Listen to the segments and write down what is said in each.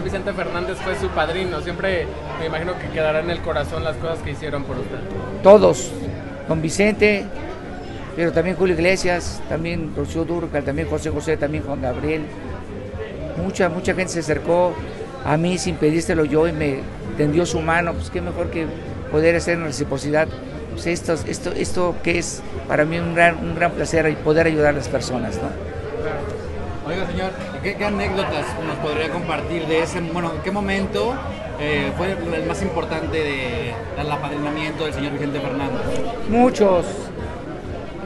Vicente Fernández fue su padrino. Siempre me imagino que quedará en el corazón las cosas que hicieron por usted. Todos, con Vicente, pero también Julio Iglesias, también Rocío Durcal, también José José, también Juan Gabriel. Mucha, mucha gente se acercó a mí sin pedírselo yo y me tendió su mano. Pues qué mejor que poder hacer en reciprocidad. Pues esto, esto, esto que es para mí un gran, un gran placer poder ayudar a las personas, ¿no? Oiga, señor, ¿qué, anécdotas nos podría compartir de ese, bueno, qué momento eh, fue el más importante de, del apadrinamiento del señor Vicente Fernández? Muchos.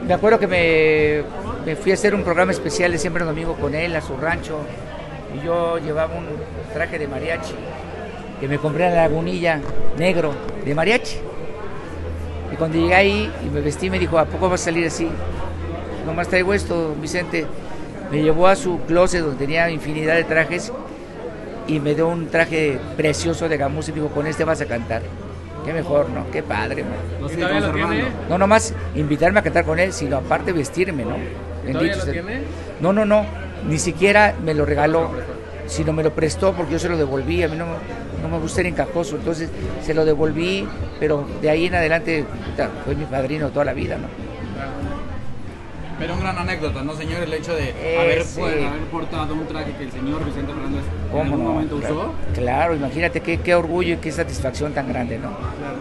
Me acuerdo que me, me fui a hacer un programa especial de siempre domingo con él a su rancho y yo llevaba un traje de mariachi que me compré en la lagunilla negro de mariachi. Y cuando llegué ahí y me vestí me dijo, ¿a poco vas a salir así? Nomás traigo esto, Vicente. Me llevó a su closet donde tenía infinidad de trajes y me dio un traje precioso de gamuza y me dijo, con este vas a cantar. Qué mejor, ¿no? Qué padre, ¿no? No nomás invitarme a cantar con él, sino aparte vestirme, ¿no? ¿Y todavía lo tiene? No, no, no. Ni siquiera me lo regaló, sino me lo prestó porque yo se lo devolví. A mí no, no me gusta ser encajoso. Entonces se lo devolví, pero de ahí en adelante puta, fue mi padrino toda la vida, ¿no? Pero un gran anécdota, ¿no, señor? El hecho de Eh, haber, sí. haber portado un traje que el señor Vicente Fernández en ¿Cómo algún no? momento Claro, usó. claro, imagínate qué, qué orgullo y qué satisfacción tan grande, ¿no? Claro.